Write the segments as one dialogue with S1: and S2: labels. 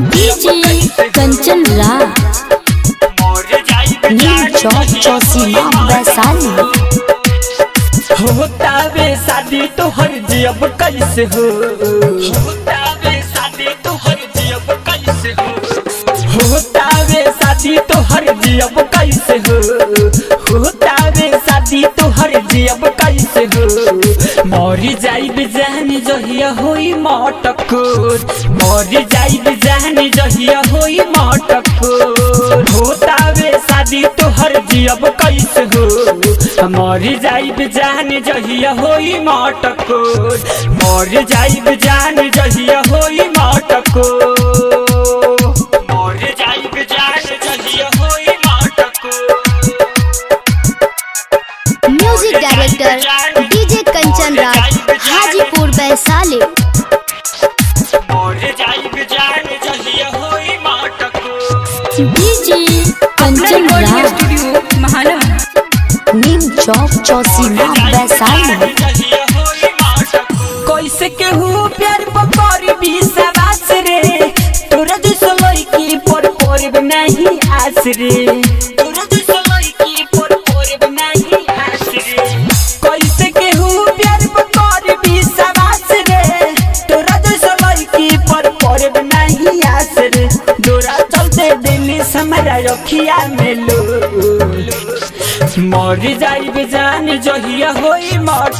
S1: DJ कंचन ला। नीम चौक चौसीमा वैशाली
S2: होता वे शादी तो हर जियब कैसे हो? होता मरी जाइब जान जहिया होई मटकोर। मरी जाइब जान जहिया होई मटकोर। होता वे शादी तो हर जियब कैसे हो मरी जाइब जान जहिया होई मटकोर। मर जाइब जान जहिया होई मटकोर। मर जाइब जान जहिया होई मटकोर।
S1: म्यूज़िक डायरेक्टर
S2: मटकोर
S1: डीजे कंचन नीम चौक चौसीमा वैशाली
S2: कैसे केहू प्यार पकड़ विश्वास रे। तोरा जैसे लड़की पर पड़ब नहीं आस रे। तोरा पर पड़ब नहीं आस रे डोरा चलते दिल्ली समरा रखिया में लो मर जाइब जान जहिया होई मर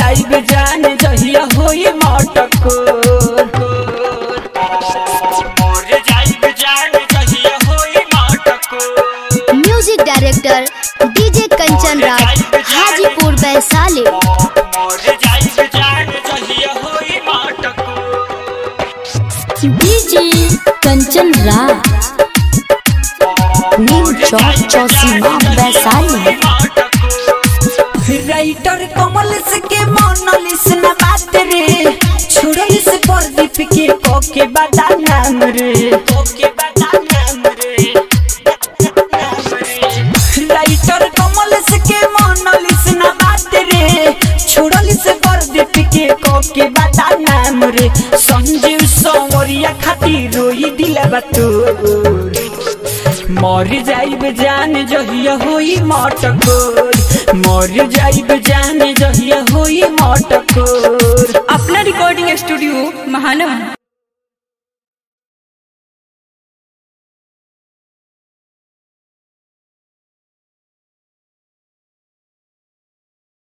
S2: जाइब जान जहिया होई मटकोर। मर जाइब जान जहिया होई मटकोर।
S1: Music director DJ Kanchan Raj Hajipur Vaishali DJ Kanchan Neem Chowk Chausima Vaishali
S2: writer Kamal के मोनलिस बात रे छोड़लिस प्रदीप के कोके बता रे कोके दिलबा मर जाइब जान जहिया होई मटकोर। मर जाइब जान जहिया होई मटकोर।
S3: अपना रिकॉर्डिंग स्टूडियो महानवा